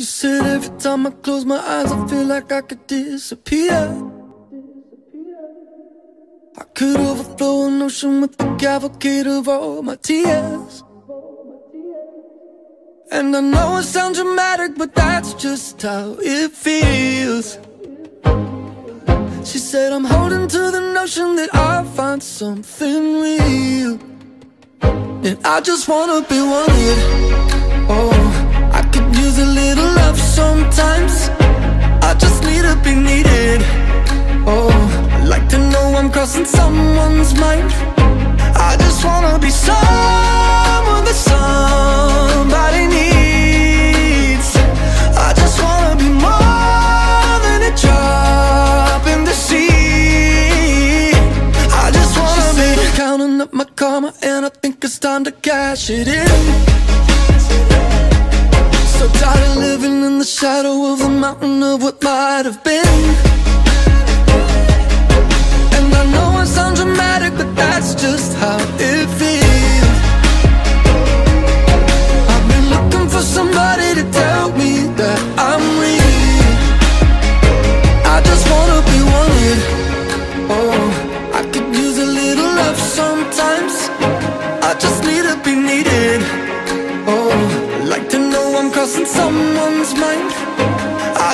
She said every time I close my eyes, I feel like I could disappear. I could overflow an ocean with the cavalcade of all my tears. And I know it sounds dramatic, but that's just how it feels. She said, I'm holding to the notion that I'll find something real. And I just wanna be wanted. Oh, a little love sometimes. I just need to be needed. Oh, I like to know I'm crossing someone's mind. I just wanna be someone that somebody needs. I just wanna be more than a drop in the sea. I just wanna be counting up my karma, and I think it's time to cash it in. The shadow of the mountain of what might have been.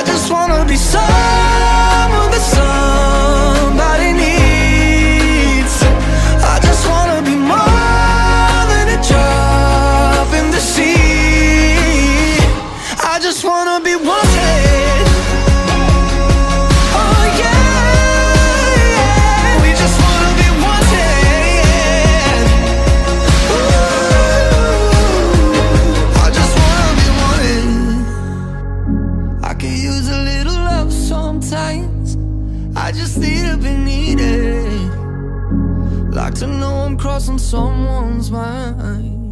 Just wanna be someone that somebody needs. I just wanna be more than a drop in the sea. I just wanna be wanted. I just need to be needed. Like to know I'm crossing someone's mind.